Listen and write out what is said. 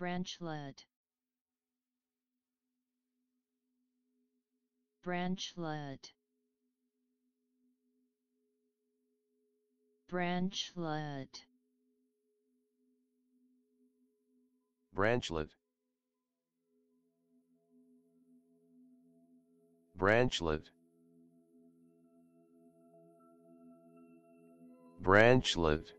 branchlet branchlet branchlet branchlet branchlet branchlet